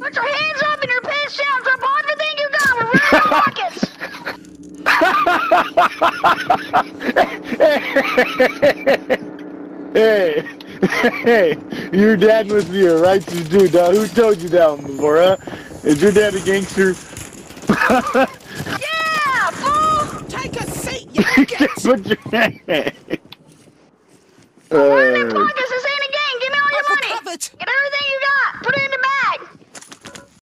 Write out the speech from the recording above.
Put your hands up and your pants down. Drop everything you got. We're running pockets. hey, hey, your dad must be a righteous dude, dog. Who told you that one before, huh? Is your dad a gangster? yeah, fool. Take a seat, you bitch! Put your hand. We're in Uh, pockets. This ain't a game. Give me all your money. Get everything you